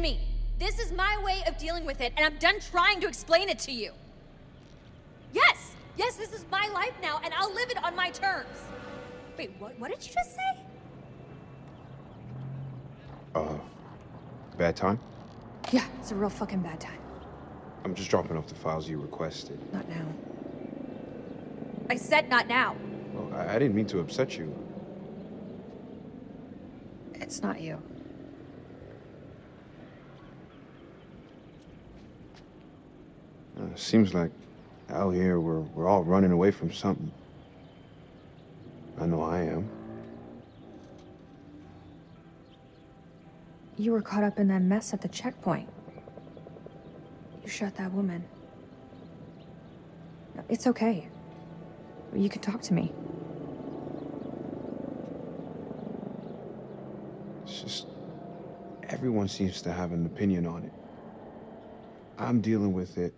This is me. This is my way of dealing with it, and I'm done trying to explain it to you. Yes! Yes, this is my life now, and I'll live it on my terms. Wait, what, what did you just say? Uh, bad time? Yeah, it's a real fucking bad time. I'm just dropping off the files you requested. Not now. I said not now. Well, I, I didn't mean to upset you. It's not you. Uh, seems like out here we're, we're all running away from something. I know I am. You were caught up in that mess at the checkpoint. You shot that woman. It's okay. You can talk to me. It's just everyone seems to have an opinion on it. I'm dealing with it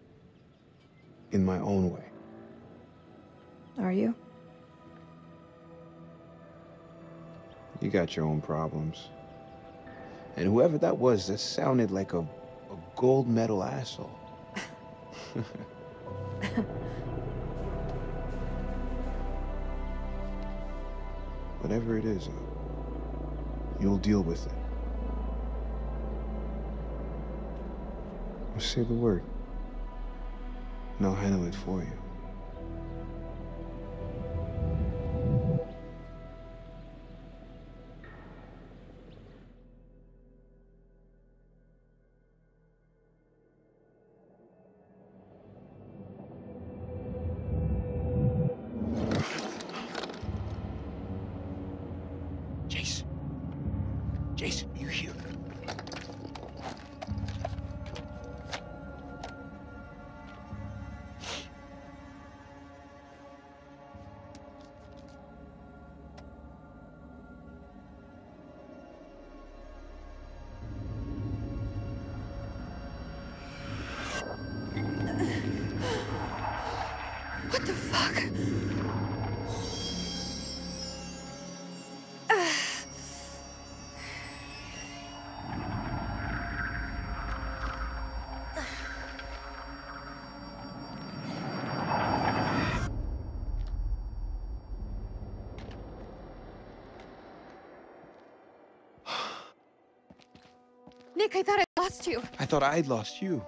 in my own way. Are you? You got your own problems. And whoever that was, that sounded like a, a gold medal asshole. Whatever it is, uh, you'll deal with it. I'll say the word. And I'll handle it for you. Jason. Jason, you here? Nick, I thought I lost you. I thought I'd lost you.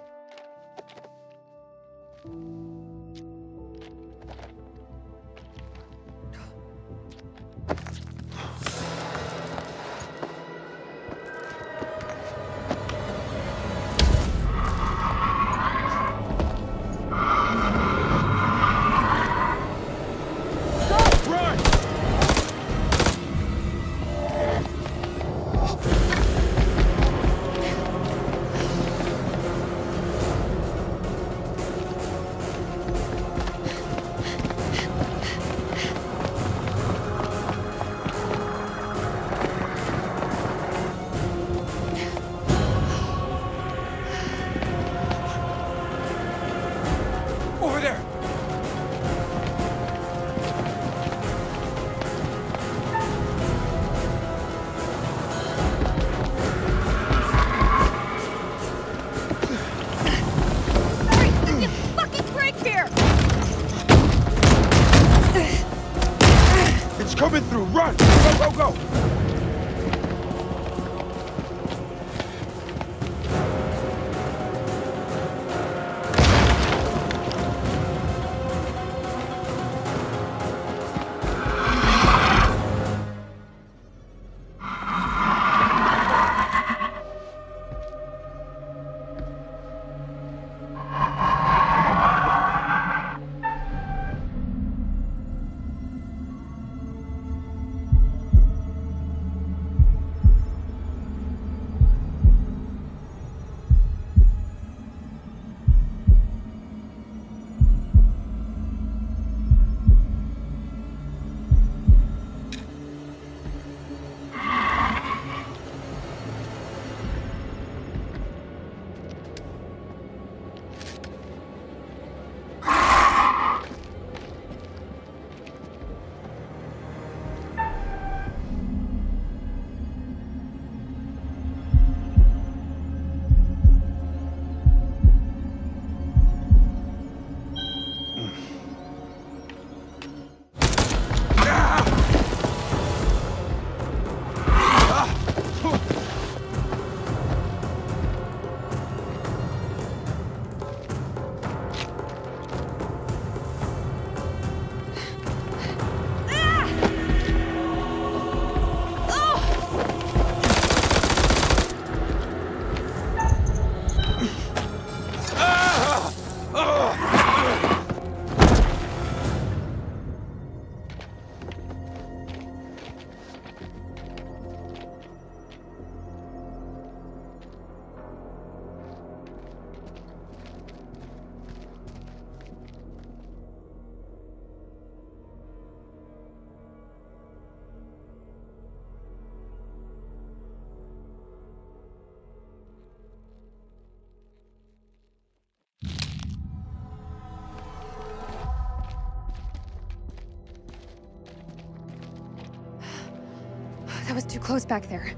Was too close back there.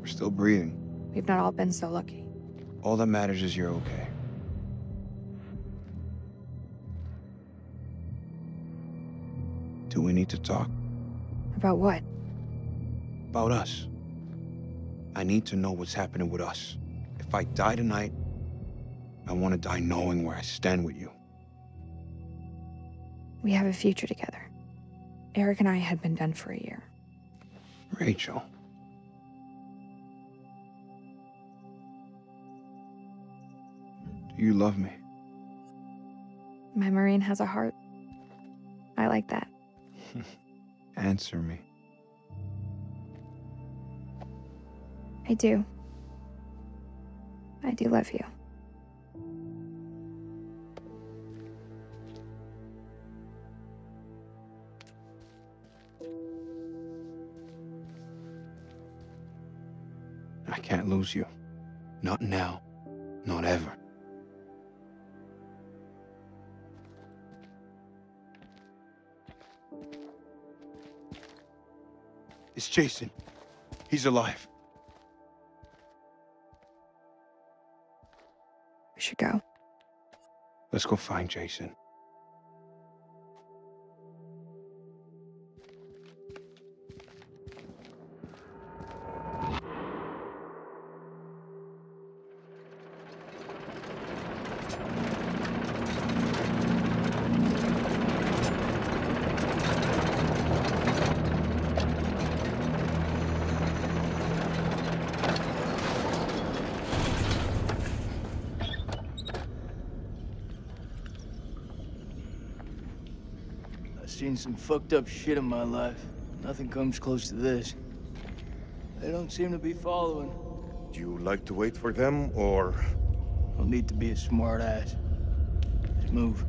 We're still breathing. We've not all been so lucky. All that matters is you're okay. Do we need to talk? About what? About us. I need to know what's happening with us. If I die tonight, I want to die knowing where I stand with you. We have a future together. Eric and I had been done for a year. Rachel. Do you love me? My Marine has a heart. I like that. Answer me. I do. I do love you. I can't lose you. Not now. Not ever. It's Jason. He's alive. We should go. Let's go find Jason. Seen some fucked up shit in my life. Nothing comes close to this. They don't seem to be following. Do you like to wait for them, or... Don't need to be a smart ass. Just move.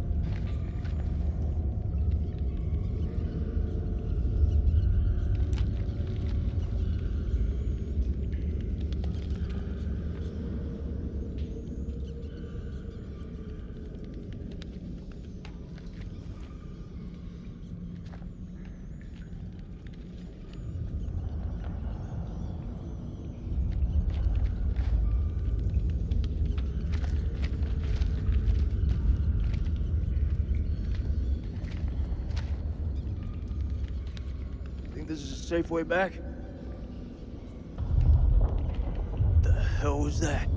Think this is a safe way back? The hell was that?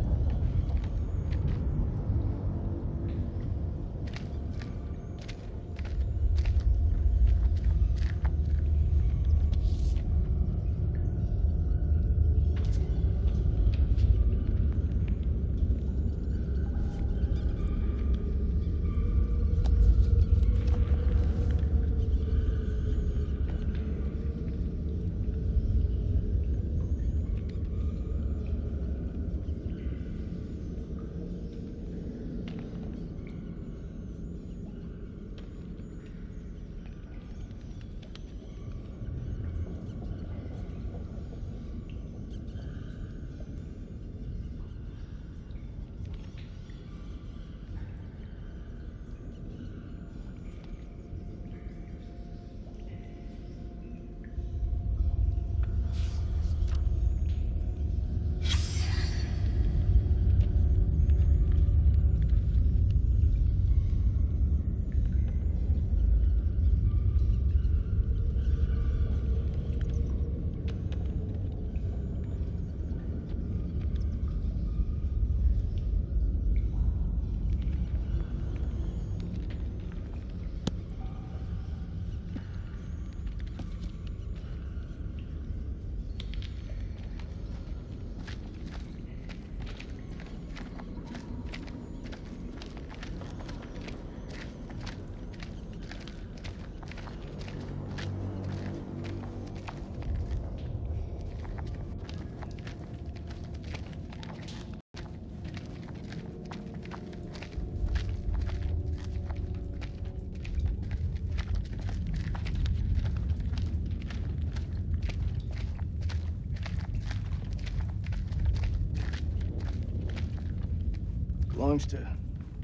Belongs to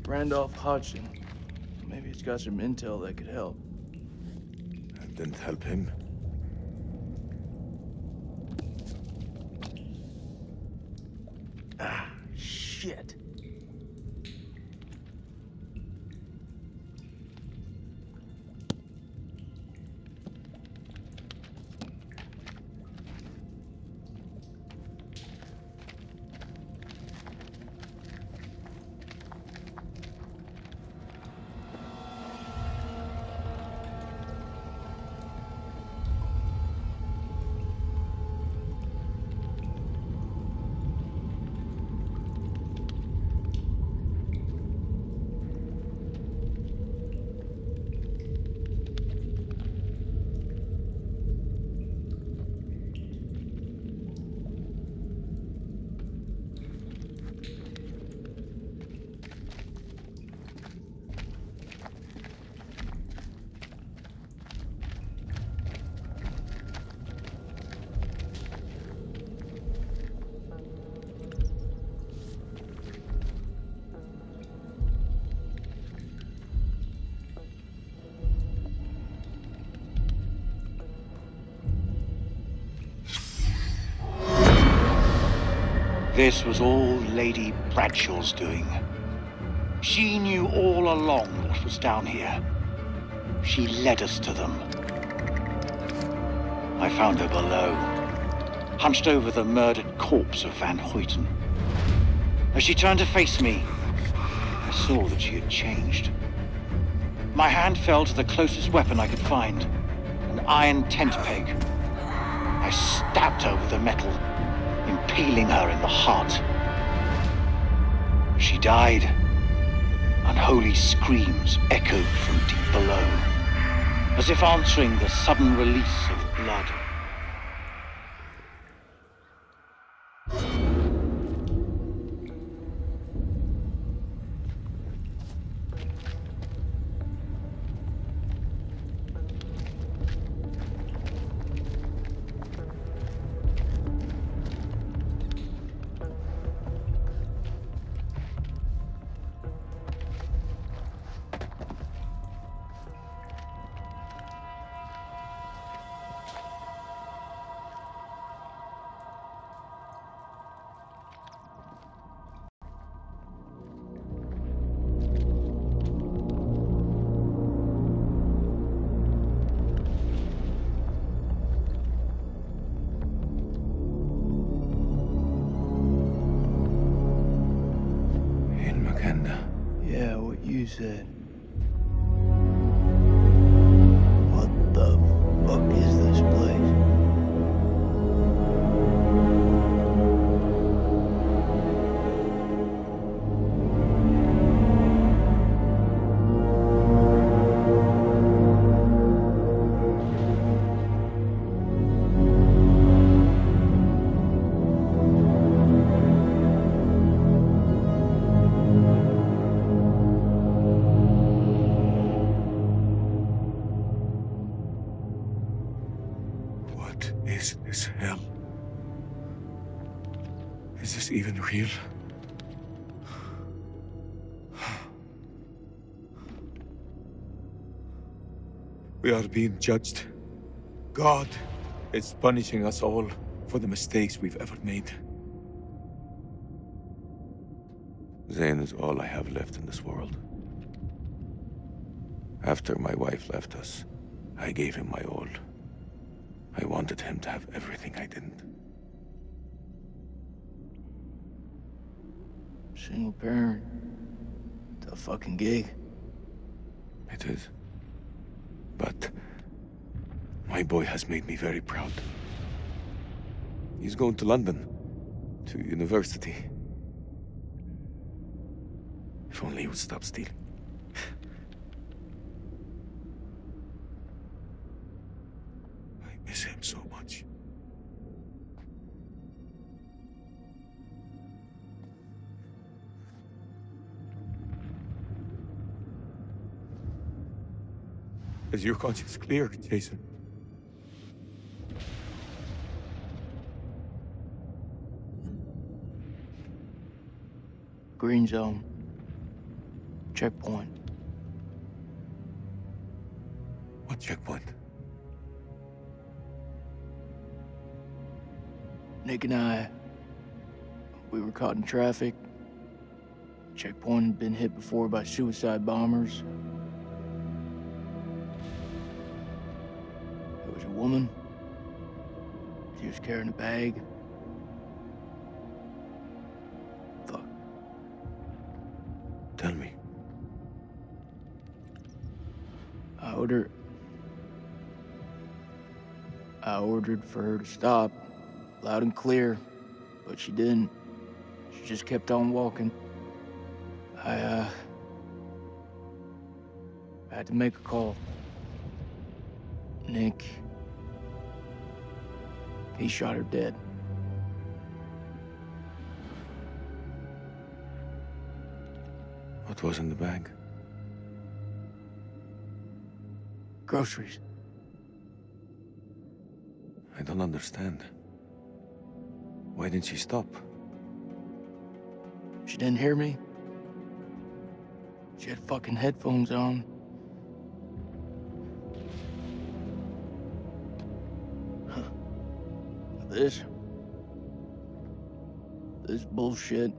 Randolph Hodgson. Maybe it's got some intel that could help. That didn't help him? This was all Lady Bradshaw's doing. She knew all along what was down here. She led us to them. I found her below, hunched over the murdered corpse of Van Huyten. As she turned to face me, I saw that she had changed. My hand fell to the closest weapon I could find, an iron tent peg. I stabbed her with the metal impaling her in the heart. She died. Unholy screams echoed from deep below, as if answering the sudden release of blood. Said. Is this even real? We are being judged. God is punishing us all for the mistakes we've ever made. Zayn is all I have left in this world. After my wife left us, I gave him my all. I wanted him to have everything I didn't. Single parent. Tough fucking gig. It is. But my boy has made me very proud. He's going to London, to university. If only he would stop stealing. Is your conscience clear, Jason? Green zone. Checkpoint. What checkpoint? Nick and I, we were caught in traffic. Checkpoint had been hit before by suicide bombers. Woman. She was carrying a bag. Fuck. Tell me. I ordered. I ordered for her to stop, loud and clear, but she didn't. She just kept on walking. I, uh. I had to make a call. Nick. He shot her dead. What was in the bag? Groceries. I don't understand. Why didn't she stop? She didn't hear me. She had fucking headphones on. This. This bullshit.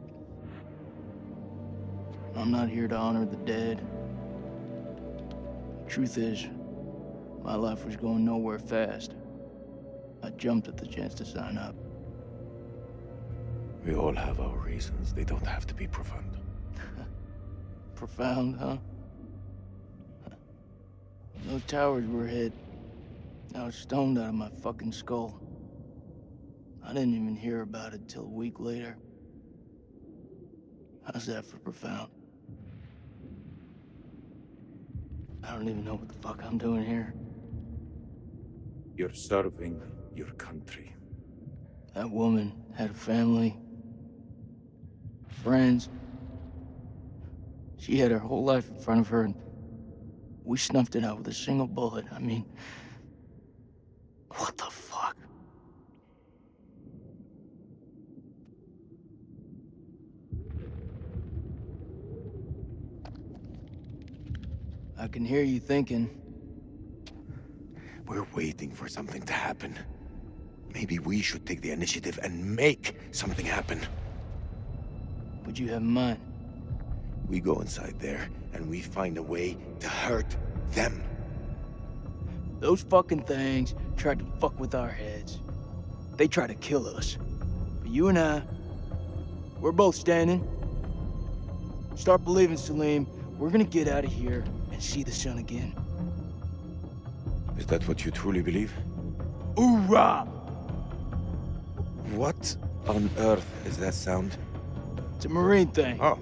I'm not here to honor the dead. Truth is, my life was going nowhere fast. I jumped at the chance to sign up. We all have our reasons. They don't have to be profound. Profound, huh? Those towers were hit. I was stoned out of my fucking skull. I didn't even hear about it till a week later. How's that for profound? I don't even know what the fuck I'm doing here. You're serving your country. That woman had a family, friends. She had her whole life in front of her, and we snuffed it out with a single bullet. I mean, what the fuck? I can hear you thinking. We're waiting for something to happen. Maybe we should take the initiative and make something happen. What you have in mind? We go inside there and we find a way to hurt them. Those fucking things tried to fuck with our heads. They tried to kill us. But you and I, we're both standing. Start believing, Salim. We're gonna get out of here and see the sun again. Is that what you truly believe? Hoorah! What on earth is that sound? It's a Marine thing. Oh.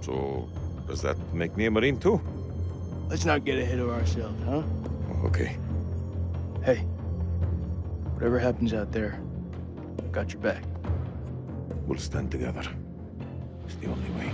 So, does that make me a Marine too? Let's not get ahead of ourselves, huh? Oh, okay. Hey, whatever happens out there, I've got your back. We'll stand together. It's the only way.